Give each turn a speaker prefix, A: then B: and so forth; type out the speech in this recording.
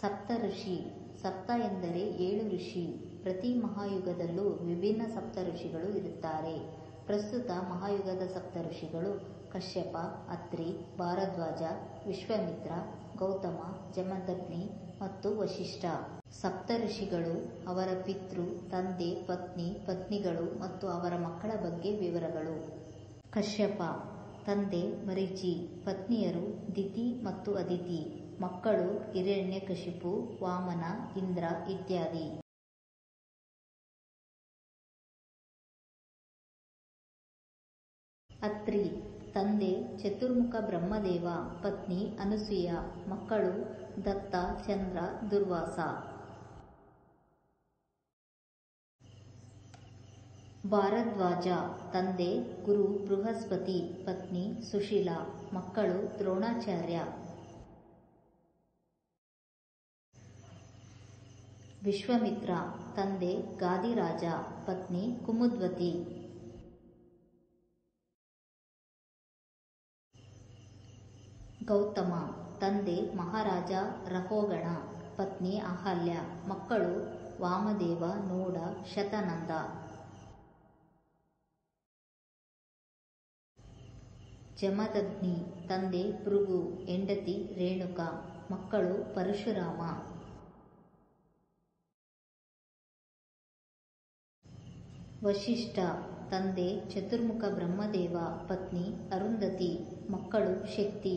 A: ಸಪ್ತಋಷಿ ಸಪ್ತ ಎಂದರೆ ಏಳು ಋಷಿ. ಪ್ರತಿ ಮಹಾಯುಗದಲ್ಲೂ ವಿಭಿನ್ನ ಸಪ್ತ ಋಷಿಗಳು ಇರುತ್ತಾರೆ. ಪ್ರಸ್ತುತ ಮಹಾಯುಗದ ಸಪ್ತ ಋಷಿಗಳು ಕಶ್ಯಪ, ಅತ್ರಿ, ಭಾರದ್ವಾಜ, ವಿಶ್ವಮಿತ್ರ, ಗೌತಮ, ಜಮದಗ್ನಿ ಮತ್ತು ವಶಿಷ್ಠ. ಸಪ್ತ ಋಷಿಗಳು ಅವರ ಪಿತೃ, ತಂದೆ, ಪತ್ನಿ, ಪತ್ನಿಗಳು ಮತ್ತು ಅವರ ಮಕ್ಕಳ ಬಗ್ಗೆ ವಿವರಗಳು. ಕಶ್ಯಪ, ತಂದೆ, ಮರಿಚಿ, ಪತ್ನಿಯರು, ದಿತಿ ಮತ್ತು ಅದಿತಿ, ಮಕ್ಕಳು ಹಿರಣ್ಯಕಶಿಪು ವಾಮನ, ಇಂದ್ರ ಇತ್ಯಾದಿ. ಅತ್ರಿ, ತಂದೆ, ಚತುರ್ಮುಖ ಬ್ರಹ್ಮದೇವ, ಪತ್ನಿ, ಅನುಸೂಯ, ಮಕ್ಕಳು, ದತ್ತ, ಚಂದ್ರ, ದುರ್ವಾಸ. ಭಾರದ್ವಾಜ, ತಂದೆ, ಗುರು, ಬೃಹಸ್ಪತಿ, ಪತ್ನಿ, ಸುಶೀಲಾ, ಮಕ್ಕಳು, ದ್ರೋಣಾಚಾರ್ಯ. ವಿಶ್ವಾಮಿತ್ರ, ತಂದೆ ಗಾದಿರಾಜ, ಪತ್ನಿ ಕುಮುದ್ವತಿ. ಗೌತಮ, ತಂದೆ ಮಹಾರಾಜ ರಹೋಗಣ ಪತ್ನಿ ಅಹಲ್ಯ, ಮಕ್ಕಳು ವಾಮದೇವ, ನೋಡ, ಶತನಂದ. ಜಮದಗ್ನಿ, ತಂದೆ ಭೃಗು, ಹೆಂಡತಿ ರೇಣುಕ, ಮಕ್ಕಳು ಪರಶುರಾಮ. ವಶಿಷ್ಠ ತಂದೆ ಚತುರ್ಮುಖ ಬ್ರಹ್ಮದೇವ ಪತ್ನಿ ಅರುಂಧತಿ ಮಕ್ಕಳು ಶಕ್ತಿ